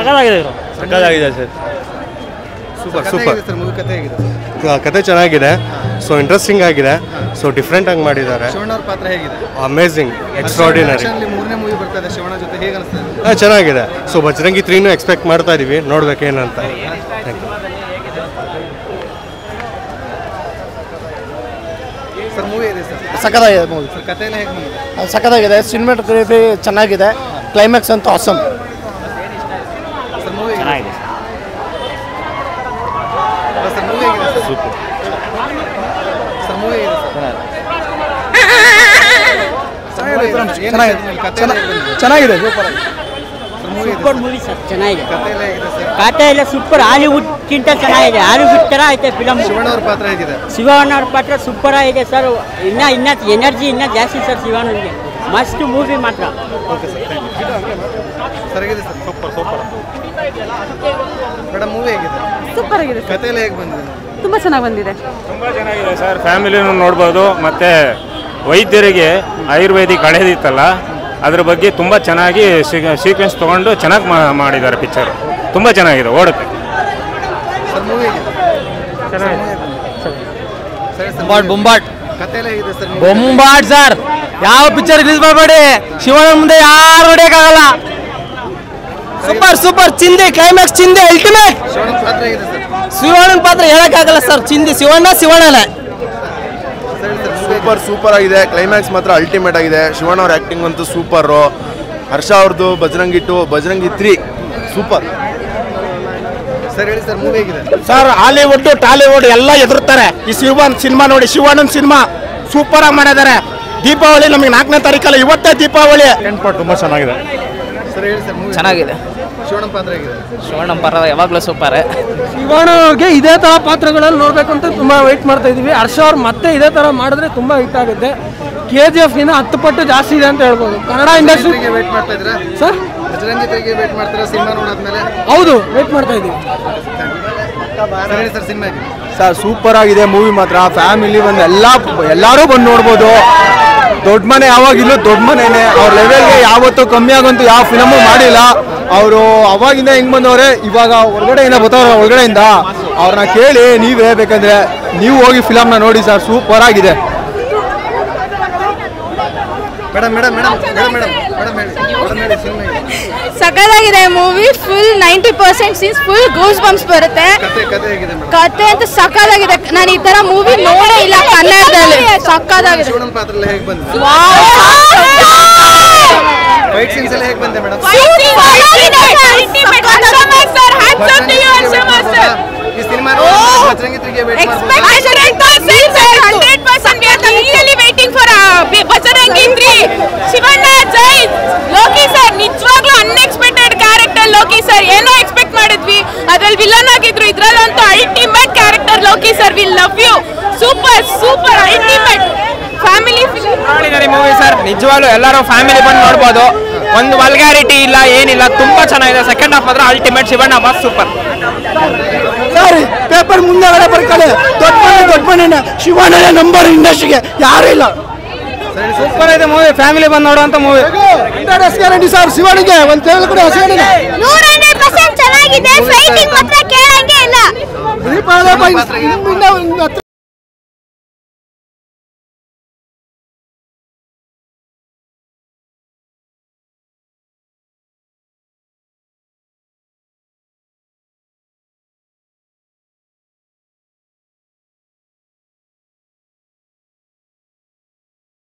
ಇವರು ಸಕ್ಕತ್ತಾಗಿದೆ sir. Super super. ಕತೆ ಚೆನ್ನಾಗಿದೆ. ಸೊ ಇಂಟ್ರೆಸ್ಟಿಂಗ್ ಆಗಿದೆ. ಸೊ ಡಿಫ್ರೆಂಟ್ ಆಗಿ ಮಾಡಿದ್ದಾರೆ. ಅಮೇಸಿಂಗ್ ಪಾತ್ರ ಹೇಗಿದೆ? ಅಮೇಝಿಂಗ್ ಎಕ್ಸ್ಟ್ರಾಡಿನರಿ ಚೆನ್ನಾಗಿದೆ. ಸೊ ಬಜರಂಗಿ ತ್ರೀನು ಎಕ್ಸ್ಪೆಕ್ಟ್ ಮಾಡ್ತಾ ಇದೀವಿ. ನೋಡ್ಬೇಕೇನಂತ ಥ್ಯಾಂಕ್ ಯು ಸರ್ ಮೂವಿ ಸಖತ್ತಾಗಿದೆ ಸಖತ್ತಾಗಿದೆ. ಸಿನಿಮಾಟೋಗ್ರಫಿ ಚೆನ್ನಾಗಿದೆ. ಕ್ಲೈಮ್ಯಾಕ್ಸ್ ಅಂತೂ awesome sir super sir movie ಹೇಗಿದೆ ಸರ್ ಚೆನ್ನಾಗಿದೆ ಕತೆ ಎಲ್ಲ ಚೆನ್ನಾಗಿದೆ super movie super movie sir ಚೆನ್ನಾಗಿದೆ ಕತೆ ಎಲ್ಲ ಎಲ್ಲ ಸೂಪರ್ ಹಾಲಿವುಡ್ಗಿಂತ ಚೆನ್ನಾಗಿದೆ ಹಾಲಿವುಡ್ ಥರ ಐತೆ ಫಿಲಮ್ ಶಿವಣ್ಣ ಅವ್ರ ಪಾತ್ರ ಸೂಪರ್ ಆಗಿದೆ ಸರ್ ಇನ್ನ ಇನ್ನ ಎನರ್ಜಿ ಇನ್ನ ಜಾಸ್ತಿ ಸರ್ ಶಿವಣ್ಣನಿಗೆ ಮಸ್ತ್ ಮೂವಿ ಮಾತ್ರ ಓಕೆ ಸರ್ ಸರ್ ಹೇಗಿದೆ sir super super madam movie ಹೇಗಿದೆ? ಸೂಪರ್ ಆಗಿದೆ ಕತೆ ಎಲ್ಲ ಹೇಗೆ ಬಂದಿದೆ? ತುಂಬ ಚೆನ್ನಾಗಿ ಬಂದಿದೆ. ತುಂಬ ಚೆನ್ನಾಗಿದೆ ಸರ್ ಫ್ಯಾಮಿಲಿನೂ ನೋಡ್ಬೋದು ಮತ್ತೆ ವೈದ್ಯರಿಗೆ ಆಯುರ್ವೇದಿಕ್ ಕಳೆದಿತ್ತಲ್ಲ ಅದ್ರ ಬಗ್ಗೆ ತುಂಬ ಚೆನ್ನಾಗಿ ಸೀಕ್ವೆನ್ಸ್ ತಗೊಂಡು ಚೆನ್ನಾಗಿ ಮಾಡಿದ್ದಾರೆ ಪಿಕ್ಚರ್ ತುಂಬ ಚೆನ್ನಾಗಿದೆ ಓಡುತ್ತೆ. ಸರ್ ಮೂವಿ ಹೇಗಿದೆ? ಸರ್ ಬೊಂಬಾಟ್ ಬೊಂಬಾಟ್. ಸರ್ ಯಾವ ಪಿಕ್ಚರ್ ರಿಲೀಸ್ ಮಾಡಬೇಡಿ. ಶಿವನ ಮುಂದೆ ಯಾರು ಹೊಡಿಯೋಕ್ಕಾಗಲ್ಲ ಸೂಪರ್ ಸೂಪರ್. ಚಿಂದಿ ಕ್ಲೈಮ್ಯಾಕ್ಸ್ ಚಿಂದಿ ಅಲ್ಟಿಮೇಟ್ ಶಿವಣ್ಣ ಶಿವಣ್ಣನ ಪಾತ್ರ ಹೇಳಕ್ಕಾಗಲ್ಲ ಸರ್. ಚಿಂದಿ ಶಿವಣ್ಣ ಶಿವಣ್ಣನೇ. ಮೂವಿ ಸೂಪರ್ ಸೂಪರ್ ಆಗಿದೆ. ಕ್ಲೈಮ್ಯಾಕ್ಸ್ ಮಾತ್ರ ಅಲ್ಟಿಮೇಟ್ ಆಗಿದೆ. ಶಿವಣ್ಣ ಅವ್ರ ಆ್ಯಕ್ಟಿಂಗ್ ಅಂತೂ ಸೂಪರು. ಹರ್ಷ ಅವ್ರದ್ದು Bajrangi two Bajrangi three super. Sir ಹೇಳಿ ಸರ್ ಮೂವಿ ಹೇಗಿದೆ? ಸರ್ ಹಾಲಿವುಡ್ ಟಾಲಿವುಡ್ ಎಲ್ಲ ಎದುರ್ತಾರೆ. ಈ ಶಿವನ್ ಸಿನಿಮಾ ನೋಡಿ ಶಿವಣ್ಣನ ಸಿನಿಮಾ ಸೂಪರ್ ಆಗಿ ಮಾಡಿದ್ದಾರೆ. ದೀಪಾವಳಿ ನಮಗೆ ನಾಲ್ಕನೇ ತಾರೀಕಲ್ಲ ಇವತ್ತೇ ದೀಪಾವಳಿ. ತುಂಬ ಚೆನ್ನಾಗಿದೆ. ಸರ್ ಹೇಳಿ ಸರ್ ಮೂವಿ ಚೆನ್ನಾಗಿದೆ. ಶಿವಣ್ಣ ಪಾತ್ರ ಹೇಗಿದೆ? ಶಿವಣ್ಣ ಪರ ಯಾವಾಗಲೂ ಸೂಪರ್ ಶಿವಣ್ಣಗೆ ಇದೇ ಥರ ಪಾತ್ರಗಳಲ್ಲಿ ನೋಡಬೇಕು ಅಂತ ತುಂಬ ವೆಯ್ಟ್ ಮಾಡ್ತಾ ಇದ್ದೀವಿ. ಹರ್ಷ ಅವ್ರು ಮತ್ತೆ ಇದೇ ಥರ ಮಾಡಿದ್ರೆ ತುಂಬ ಹಿಟ್ ಆಗುತ್ತೆ. ಕೆ ಜಿ ಎಫ್ಗಿನ ಹತ್ತು ಪಟ್ಟು ಜಾಸ್ತಿ ಇದೆ ಅಂತ ಹೇಳ್ಬೋದು. ಕನ್ನಡ ಇಂಡಸ್ಟ್ರಿ ಮಾಡ್ತಾ ಇದ್ದೀರಾ? ಸರ್? ಮಾಡ್ತೀರಾ? ಸಿನಿಮಾ ನೋಡಾದ್ಮೇಲೆ? ಹೌದು ವೆಯ್ಟ್ ಮಾಡ್ತಾ ಇದ್ದೀವಿ. ಸರ್ ಸಿನಿಮಾ ಸರ್ ಸೂಪರ್ ಆಗಿದೆ ಮೂವಿ ಮಾತ್ರ ಫ್ಯಾಮಿಲಿ ಬಂದು ಎಲ್ಲ ಎಲ್ಲರೂ ಬಂದು ನೋಡ್ಬೋದು ದೊಡ್ಡ ಮನೆ ಯಾವಾಗಿಲ್ಲೂ ದೊಡ್ಡ ಮನೆನೇ ಅವ್ರ ಲೆವೆಲ್ಗೆ ಯಾವತ್ತೂ ಕಮ್ಮಿ ಆಗಂತೂ ಯಾವ ಫಿಲಮು ಮಾಡಿಲ್ಲ ಅವರು ಅವಾಗಿಂದ ಹೆಂಗ್ ಬಂದವ್ರೆ ಇವಾಗ ಹೊರಗಡೆಯಿಂದ ಬರ್ತಾವ್ರೆ ಒಳಗಡೆಯಿಂದ ಅವ್ರನ್ನ ಕೇಳಿ ನೀವೇ ಬೇಕಂದ್ರೆ ನೀವು ಹೋಗಿ ಫಿಲಮ್ನ ನೋಡಿ ಸರ್ ಸೂಪರ್ ಆಗಿದೆ madam madam madam madam madam madam ಹೇಳಿ ಮೇಡಮ್ ಹೇಳಿ ಸಿನಿಮಾ ಸಖತ್ತಾಗಿದೆ movie. Full ninety percent scenes full goose bumps ಬರುತ್ತೆ. ಕತೆ ಅಂತ ಸಕಲಾಗಿದೆ. ನಾನು ಈ ತರ ಮೂವಿ ನೋಡೇ ಇಲ್ಲ ಕನ್ನಡದಲ್ಲಿ. ಸಕ್ಕದಾಗಿದೆ ಎಕ್ಸ್ಪೆಕ್ಟೇಷನ್ ಪಾತ್ರ. ಎಲ್ಲ ಹೇಗೆ ಬಂದಿದೆ ಫೈಟ್ ಸೀನ್ಸ್ ಎಲ್ಲ ಹೇಗೆ ಬಂದೆ ಮೇಡಮ್ ಈ ಸಿನಿಮಾ ಬಜರಂಗಿ ತೆರಿಗೆ ವೇಟ್ ಮಾಡ್ಬೋದು ಶಿವಣ್ಣ ಜೈ ಲೋಕಿ ಸರ್ ನಿಜವಾಗ್ಲೂ ಅನ್ಎಕ್ಸ್ಪೆಕ್ಟೆಡ್ ಕ್ಯಾರೆಕ್ಟರ್ ಲೋಕಿ ಸರ್ ಏನೋ ಎಕ್ಸ್ಪೆಕ್ಟ್ ಮಾಡಿದ್ವಿ ಅದ್ರಲ್ಲಿ ವಿಲನ್ ಆಗಿದ್ರು ಇದ್ರಲ್ಲಂತೂ ultimate character Loki sir will love you super super ultimate family ನೋಡಿದ್ದಾರೆ ಮೂವಿ ಸರ್ ನಿಜವಾಗ್ಲೂ ಎಲ್ಲರೂ ಫ್ಯಾಮಿಲಿ ಬಂದು ನೋಡ್ಬೋದು. ಒಂದು ವಲ್ಗ್ಯಾರಿಟಿ ಇಲ್ಲ ಏನಿಲ್ಲ ತುಂಬಾ ಚೆನ್ನಾಗಿದೆ. ಸೆಕೆಂಡ್ ಹಾಫ್ ಆದ್ರೆ ಅಲ್ಟಿಮೇಟ್ ಶಿವಣ್ಣ ಬಾಸ್ ಸೂಪರ್ ಸರಿ ಪೇಪರ್ ಮುಂದೆ ಬರ್ಕೊಳ್ಳಿ ದೊಡ್ಡ ಮನೆ ದೊಡ್ಡ ಮನೆನ ಶಿವಣ್ಣನೇ ನಂಬರ್ ಇಂಡಸ್ಟ್ರಿಗೆ ಯಾರು ಇಲ್ಲ. ಸೂಪರ್ ಇದೆ ಮೂವಿ ಫ್ಯಾಮಿಲಿ ಬಂದು ನೋಡುವಂತ ಮೂವಿ ಗ್ಯಾರಂಟಿ ಸರ್ ಶಿವಣ್ಣಿಗೆ ಒಂದು ಕೂಡ ಶಿವಣ್ಣಿಗೆ ನೂರ ಹಂಡ್ರೆಡ್ ಪರ್ಸೆಂಟ್ ಚೆನ್ನಾಗಿದೆ ಫೈಟಿಂಗ್ ಮಾತ್ರ ಕೇಳಂಗೆ ಇಲ್ಲ ಹತ್ರ